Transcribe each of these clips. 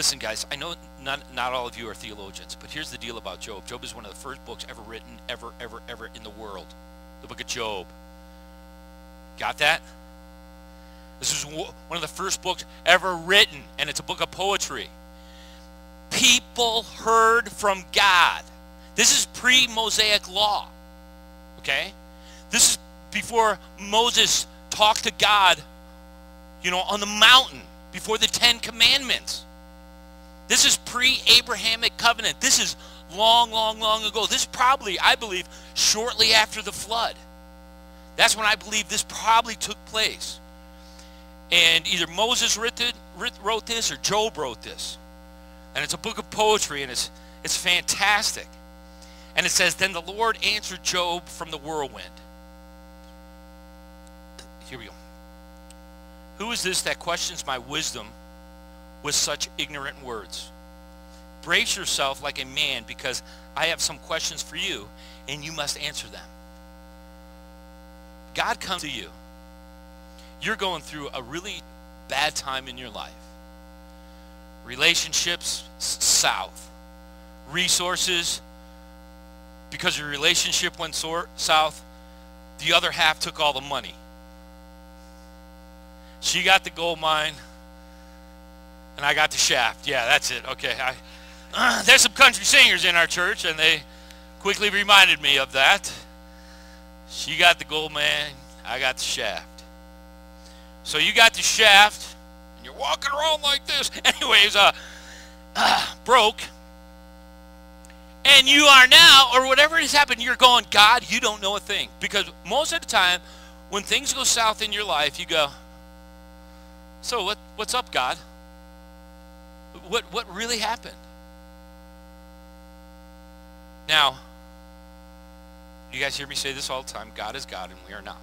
listen, guys, I know not, not all of you are theologians, but here's the deal about Job. Job is one of the first books ever written, ever, ever, ever in the world. The book of Job. Got that? This is one of the first books ever written, and it's a book of poetry. People heard from God. This is pre-Mosaic law. Okay? This is before Moses talked to God, you know, on the mountain, before the Ten Commandments. This is pre-Abrahamic covenant. This is long, long, long ago. This probably, I believe, shortly after the flood. That's when I believe this probably took place. And either Moses wrote this or Job wrote this. And it's a book of poetry and it's, it's fantastic. And it says, Then the Lord answered Job from the whirlwind. Here we go. Who is this that questions my wisdom with such ignorant words? Brace yourself like a man because I have some questions for you and you must answer them. God comes to you. You're going through a really bad time in your life. Relationships, south. Resources, because your relationship went south, the other half took all the money. She got the gold mine, and I got the shaft. Yeah, that's it. Okay. I, uh, there's some country singers in our church, and they quickly reminded me of that. She got the gold mine, I got the shaft. So you got the shaft, and you're walking around like this. Anyways, uh, uh, broke. And you are now, or whatever has happened, you're going, God, you don't know a thing. Because most of the time, when things go south in your life, you go, so what, what's up, God? What, what really happened? Now, you guys hear me say this all the time. God is God and we are not.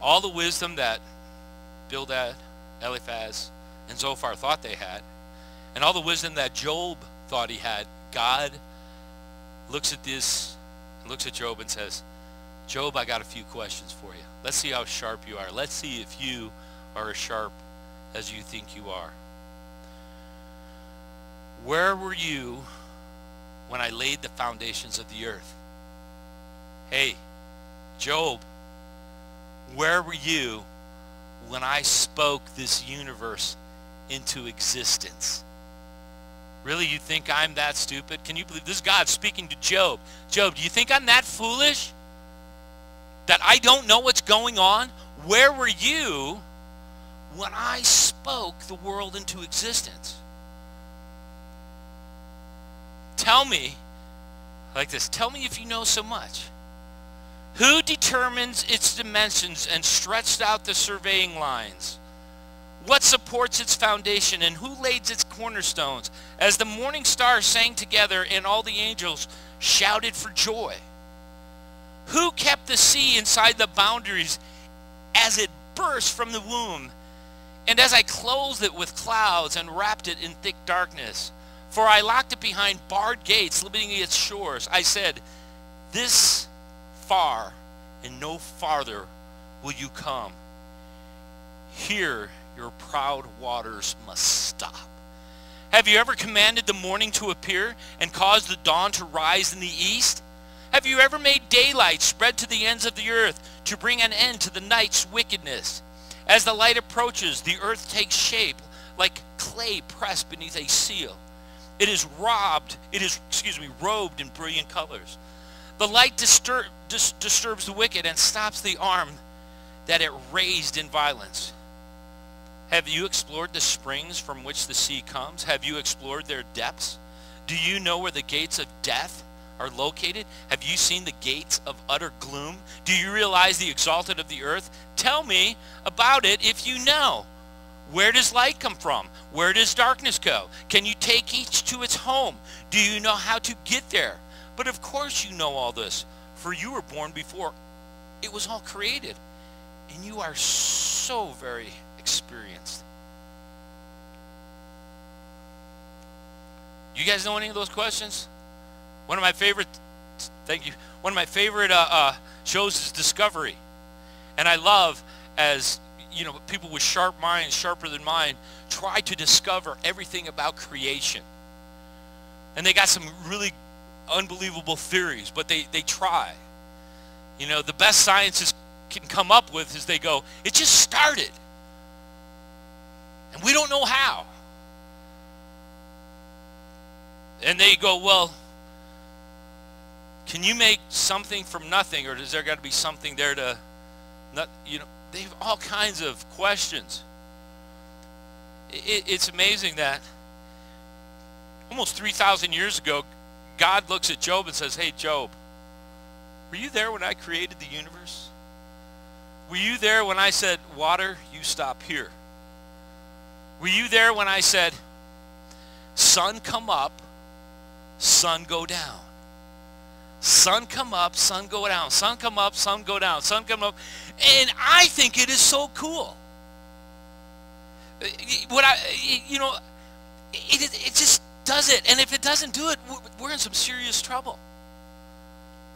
All the wisdom that Bildad, Eliphaz, and Zophar thought they had, and all the wisdom that Job thought he had, God looks at this, looks at Job and says, Job, I got a few questions for you. Let's see how sharp you are. Let's see if you are as sharp as you think you are. Where were you when I laid the foundations of the earth? Hey, Job, where were you when I spoke this universe into existence? Really, you think I'm that stupid? Can you believe this God speaking to Job? Job, do you think I'm that foolish? That I don't know what's going on? Where were you when I spoke the world into existence? Tell me, like this, tell me if you know so much. Who determines its dimensions and stretched out the surveying lines? What supports its foundation and who lays its cornerstones? As the morning stars sang together and all the angels shouted for joy. Who kept the sea inside the boundaries as it burst from the womb? And as I closed it with clouds and wrapped it in thick darkness, for I locked it behind barred gates limiting its shores, I said, This far and no farther will you come. Here your proud waters must stop. Have you ever commanded the morning to appear and caused the dawn to rise in the east? Have you ever made daylight spread to the ends of the earth to bring an end to the night's wickedness? As the light approaches, the earth takes shape like clay pressed beneath a seal. It is robbed, it is, excuse me, robed in brilliant colors. The light distur dis disturbs the wicked and stops the arm that it raised in violence. Have you explored the springs from which the sea comes? Have you explored their depths? Do you know where the gates of death are located? Have you seen the gates of utter gloom? Do you realize the exalted of the earth? Tell me about it if you know. Where does light come from? Where does darkness go? Can you take each to its home? Do you know how to get there? But of course you know all this, for you were born before it was all created. And you are so very experienced. You guys know any of those questions? One of my favorite, thank you, one of my favorite uh, uh, shows is Discovery. And I love as, you know, people with sharp minds, sharper than mine, try to discover everything about creation. And they got some really unbelievable theories, but they, they try. You know, the best scientists can come up with is they go, it just started. And we don't know how. And they go, well, can you make something from nothing, or does there got to be something there to, not, you know, they have all kinds of questions. It, it's amazing that almost 3,000 years ago, God looks at Job and says, hey, Job, were you there when I created the universe? Were you there when I said, water, you stop here? Were you there when I said, sun come up, sun go down? Sun come up, sun go down. Sun come up, sun go down. Sun come up. And I think it is so cool. What I, you know, it, it just does it. And if it doesn't do it, we're in some serious trouble.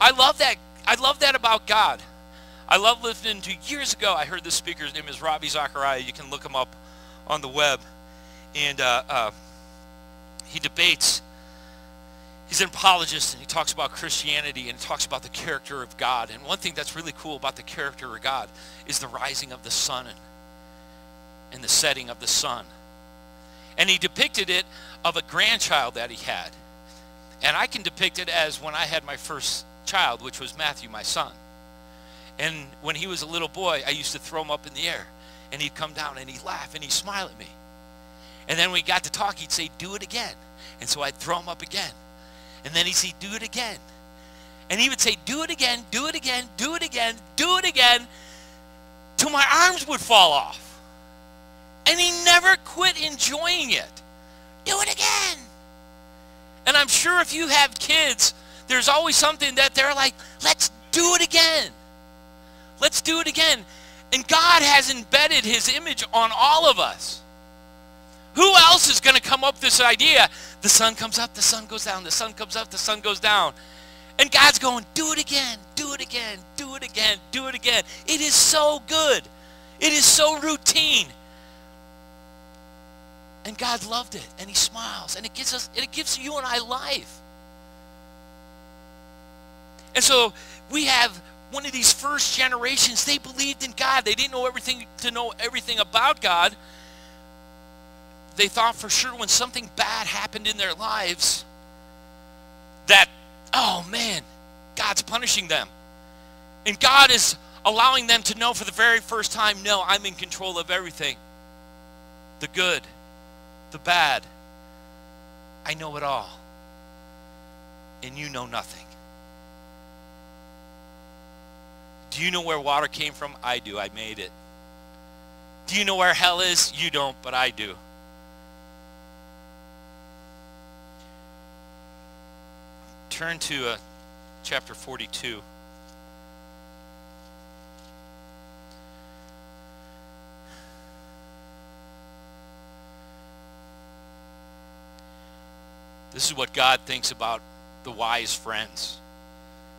I love that. I love that about God. I love listening to, years ago, I heard this speaker's name is Ravi Zachariah. You can look him up on the web. And uh, uh, he debates he's an apologist and he talks about Christianity and talks about the character of God. And one thing that's really cool about the character of God is the rising of the sun and, and the setting of the sun. And he depicted it of a grandchild that he had. And I can depict it as when I had my first child, which was Matthew, my son. And when he was a little boy, I used to throw him up in the air. And he'd come down and he'd laugh and he'd smile at me. And then when we got to talk, he'd say, do it again. And so I'd throw him up again. And then he'd say, do it again. And he would say, do it again, do it again, do it again, do it again, till my arms would fall off. And he never quit enjoying it. Do it again. And I'm sure if you have kids, there's always something that they're like, let's do it again. Let's do it again. And God has embedded his image on all of us. Who else is going to come up with this idea? The sun comes up, the sun goes down, the sun comes up, the sun goes down. And God's going, do it again, do it again, do it again, do it again. It is so good. It is so routine. And God loved it, and he smiles, and it gives us, it gives you and I life. And so we have one of these first generations, they believed in God. They didn't know everything to know everything about God, they thought for sure when something bad happened in their lives that, oh man, God's punishing them. And God is allowing them to know for the very first time, no, I'm in control of everything. The good, the bad. I know it all. And you know nothing. Do you know where water came from? I do. I made it. Do you know where hell is? You don't, but I do. Turn to uh, chapter 42. This is what God thinks about the wise friends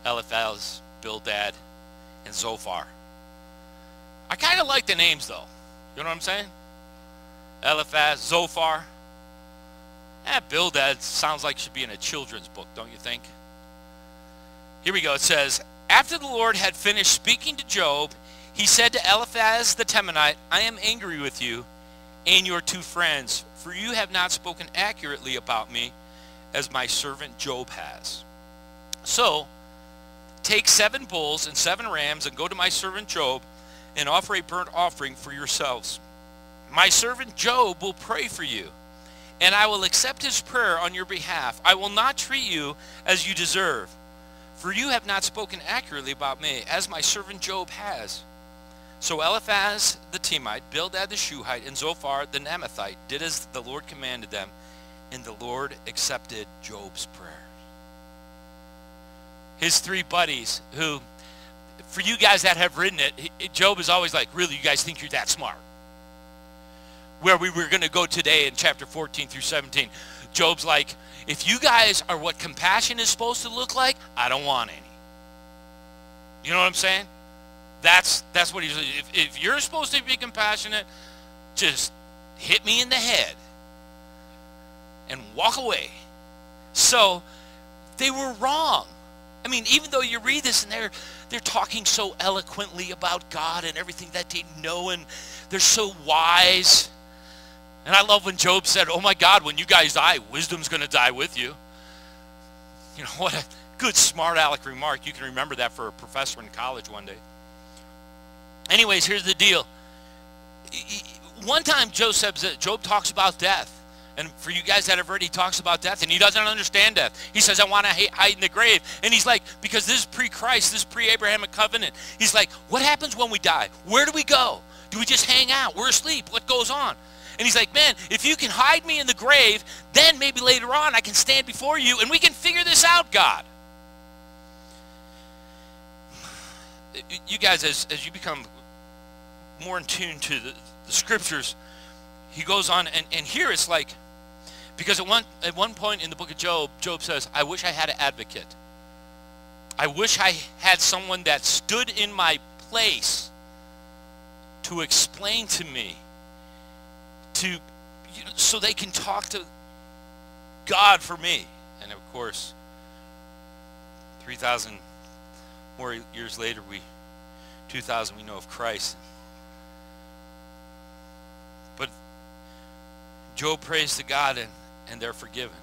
Eliphaz, Bildad, and Zophar. I kind of like the names though. You know what I'm saying? Eliphaz, Zophar. Eh, Bildad sounds like it should be in a children's book, don't you think? Here we go. It says, After the Lord had finished speaking to Job, he said to Eliphaz the Temanite, I am angry with you and your two friends, for you have not spoken accurately about me as my servant Job has. So, take seven bulls and seven rams and go to my servant Job and offer a burnt offering for yourselves. My servant Job will pray for you and I will accept his prayer on your behalf. I will not treat you as you deserve, for you have not spoken accurately about me, as my servant Job has. So Eliphaz the Temite, Bildad the Shuhite, and Zophar the Naamathite did as the Lord commanded them, and the Lord accepted Job's prayer. His three buddies, who, for you guys that have written it, Job is always like, really, you guys think you're that smart? Where we were going to go today in chapter 14 through 17. Job's like, if you guys are what compassion is supposed to look like, I don't want any. You know what I'm saying? That's that's what he's. If, if you're supposed to be compassionate, just hit me in the head and walk away. So they were wrong. I mean, even though you read this and they're they're talking so eloquently about God and everything that they know and they're so wise. And I love when Job said, "Oh my God, when you guys die, wisdom's going to die with you." You know what a good smart aleck remark. You can remember that for a professor in college one day. Anyways, here's the deal. One time Job Job talks about death. And for you guys that have heard, he talks about death, and he doesn't understand death. He says, I want to hide in the grave. And he's like, because this is pre-Christ, this is pre-Abrahamic covenant. He's like, what happens when we die? Where do we go? Do we just hang out? We're asleep. What goes on? And he's like, man, if you can hide me in the grave, then maybe later on I can stand before you and we can figure this out, God. You guys, as, as you become more in tune to the, the scriptures, he goes on, and, and here it's like, because at one, at one point in the book of Job, Job says, I wish I had an advocate. I wish I had someone that stood in my place to explain to me, to so they can talk to God for me. And of course, 3,000 more years later, we 2,000 we know of Christ. But Job prays to God and and they're forgiven.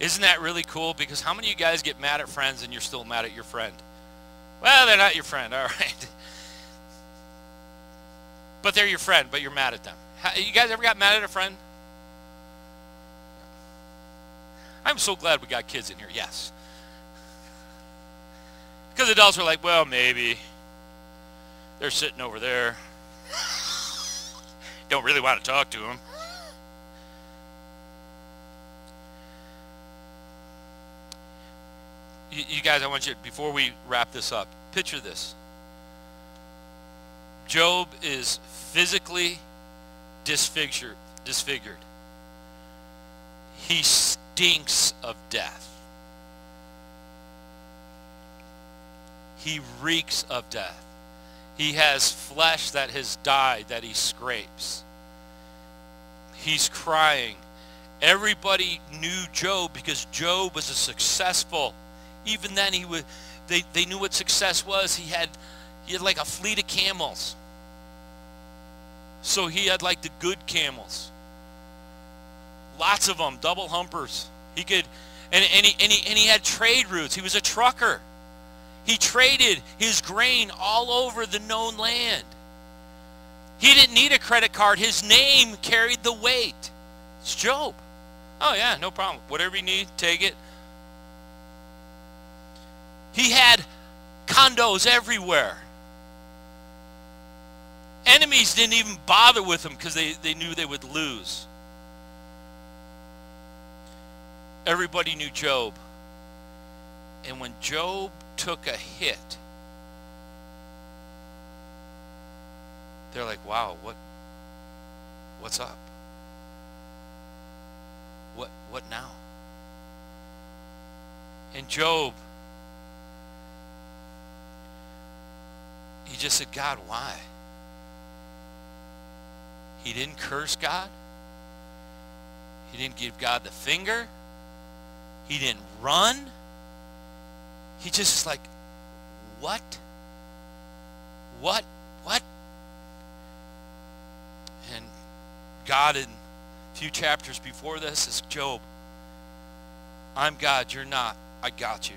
Isn't that really cool? Because how many of you guys get mad at friends and you're still mad at your friend? Well, they're not your friend, all right. But they're your friend, but you're mad at them. You guys ever got mad at a friend? I'm so glad we got kids in here, yes. Because adults are like, well, maybe. They're sitting over there. Don't really want to talk to them. you, you guys, I want you, before we wrap this up, picture this. Job is physically disfigured, disfigured. He stinks of death. He reeks of death. He has flesh that has died that he scrapes. He's crying. Everybody knew Job because Job was a successful even then he would they, they knew what success was. He had he had like a fleet of camels. So he had like the good camels. Lots of them, double humpers. He could and, and, he, and, he, and he had trade routes. He was a trucker. He traded his grain all over the known land. He didn't need a credit card. His name carried the weight. It's Job. Oh, yeah, no problem. Whatever you need, take it. He had condos everywhere. Enemies didn't even bother with him because they, they knew they would lose. Everybody knew Job. And when Job took a hit, they're like, wow, what what's up? What what now? And Job He just said, God, why? He didn't curse God. He didn't give God the finger. He didn't run. He just is like, what? What? What? And God in a few chapters before this is Job. I'm God, you're not. I got you.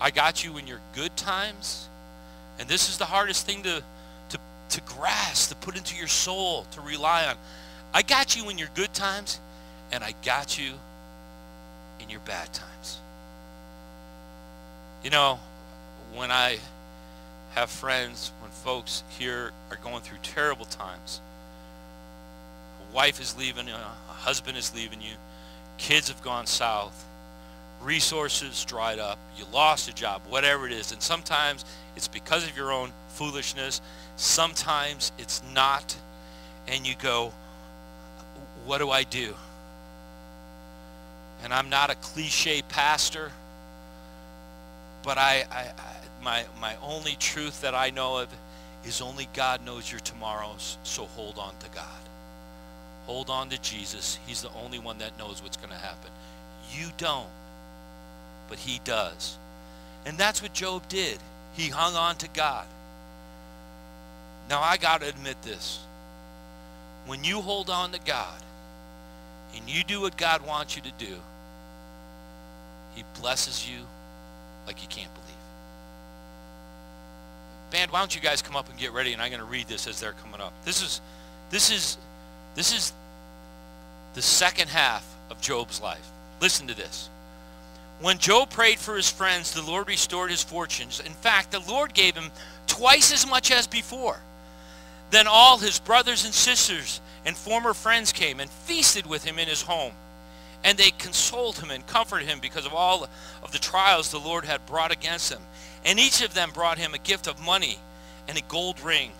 I got you in your good times and this is the hardest thing to, to, grasp, to put into your soul, to rely on. I got you in your good times, and I got you in your bad times. You know, when I have friends, when folks here are going through terrible times, a wife is leaving you, a husband is leaving you, kids have gone south, resources dried up, you lost a job, whatever it is, and sometimes it's because of your own foolishness. Sometimes it's not. And you go, what do I do? And I'm not a cliche pastor, but I, I, I my my only truth that I know of is only God knows your tomorrows. So hold on to God. Hold on to Jesus. He's the only one that knows what's going to happen. You don't, but He does. And that's what Job did. He hung on to God. Now, I got to admit this. When you hold on to God and you do what God wants you to do, He blesses you like you can't believe. Band, why don't you guys come up and get ready, and I'm going to read this as they're coming up. This is, this is, this is the second half of Job's life. Listen to this. When Job prayed for his friends, the Lord restored his fortunes. In fact, the Lord gave him twice as much as before. Then all his brothers and sisters and former friends came and feasted with him in his home. And they consoled him and comforted him because of all of the trials the Lord had brought against him. And each of them brought him a gift of money and a gold ring.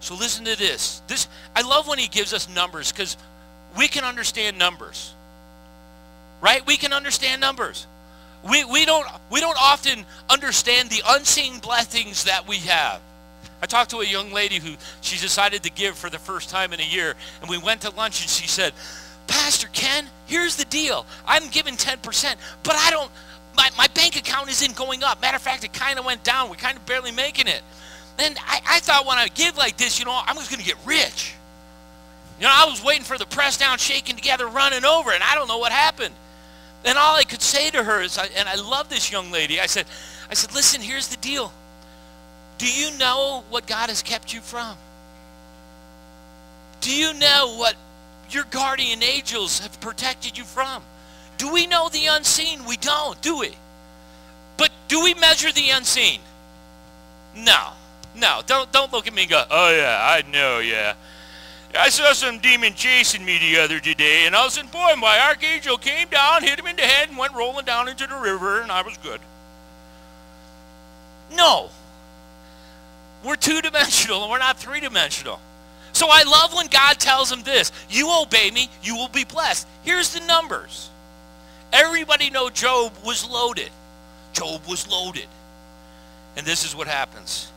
So listen to this. This I love when he gives us numbers because we can understand numbers. Right? We can understand numbers. We, we, don't, we don't often understand the unseen blessings that we have. I talked to a young lady who she decided to give for the first time in a year, and we went to lunch and she said, Pastor Ken, here's the deal. I'm giving 10%, but I don't, my, my bank account isn't going up. Matter of fact, it kind of went down. We're kind of barely making it. And I, I thought when I give like this, you know, I'm just going to get rich. You know, I was waiting for the press down, shaking together, running over, and I don't know what happened. And all I could say to her is, I, and I love this young lady, I said, I said, listen, here's the deal. Do you know what God has kept you from? Do you know what your guardian angels have protected you from? Do we know the unseen? We don't, do we? But do we measure the unseen? No. No. Don't don't look at me and go, oh yeah, I know, yeah. I saw some demon chasing me the other day, and all of a boy, my archangel came down, hit him in the head, and went rolling down into the river, and I was good. No. We're two-dimensional, and we're not three-dimensional. So I love when God tells him this, you obey me, you will be blessed. Here's the numbers. Everybody know Job was loaded. Job was loaded. And this is what happens.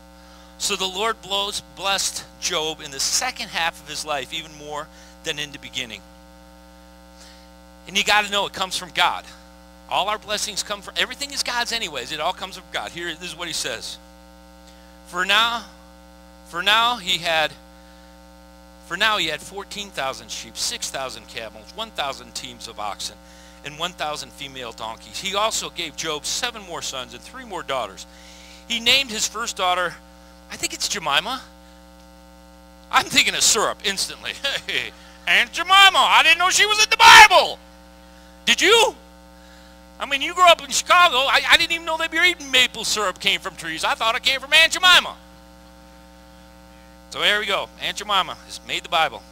So the Lord blows, blessed Job in the second half of his life even more than in the beginning. And you got to know it comes from God. All our blessings come from, everything is God's anyways. It all comes from God. Here, this is what he says. For now, for now he had, for now he had 14,000 sheep, 6,000 camels, 1,000 teams of oxen, and 1,000 female donkeys. He also gave Job seven more sons and three more daughters. He named his first daughter I think it's Jemima. I'm thinking of syrup instantly. Aunt Jemima, I didn't know she was in the Bible. Did you? I mean, you grew up in Chicago. I, I didn't even know they were eating maple syrup came from trees. I thought it came from Aunt Jemima. So there we go. Aunt Jemima has made the Bible.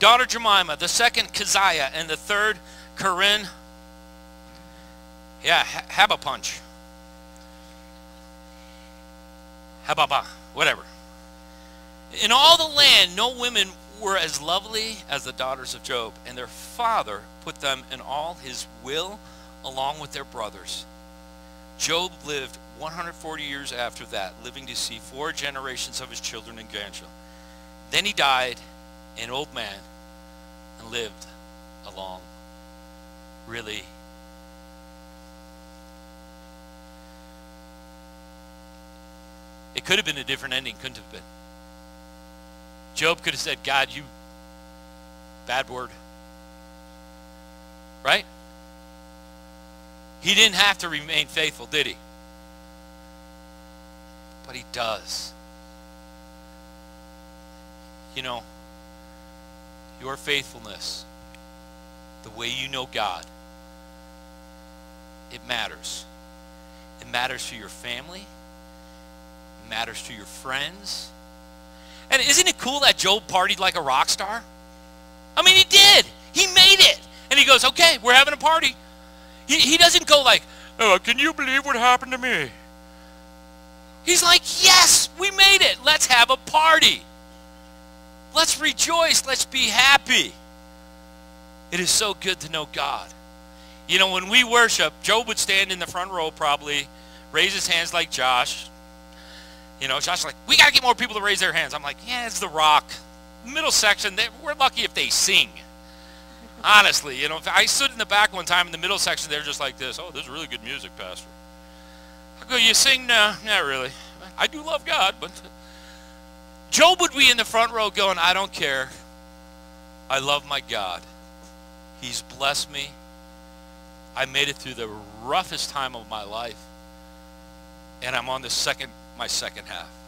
Daughter Jemima, the second Keziah, and the third Corinne. Yeah, Habapunch. Hababa, whatever. In all the land, no women were as lovely as the daughters of Job, and their father put them in all his will along with their brothers. Job lived 140 years after that, living to see four generations of his children and grandchildren. Then he died, an old man, and lived a long, really It could have been a different ending, couldn't have been. Job could have said, God, you bad word. Right? He didn't have to remain faithful, did he? But he does. You know, your faithfulness, the way you know God, it matters. It matters for your family matters to your friends. And isn't it cool that Job partied like a rock star? I mean, he did. He made it. And he goes, okay, we're having a party. He, he doesn't go like, oh, can you believe what happened to me? He's like, yes, we made it. Let's have a party. Let's rejoice. Let's be happy. It is so good to know God. You know, when we worship, Job would stand in the front row probably, raise his hands like Josh. You know, Josh's like, we got to get more people to raise their hands. I'm like, yeah, it's the rock. Middle section, we're lucky if they sing. Honestly, you know, I stood in the back one time in the middle section, they're just like this. Oh, this is really good music, Pastor. I go, you sing? No, not really. I do love God, but Job would be in the front row going, I don't care. I love my God. He's blessed me. I made it through the roughest time of my life. And I'm on the second, my second half.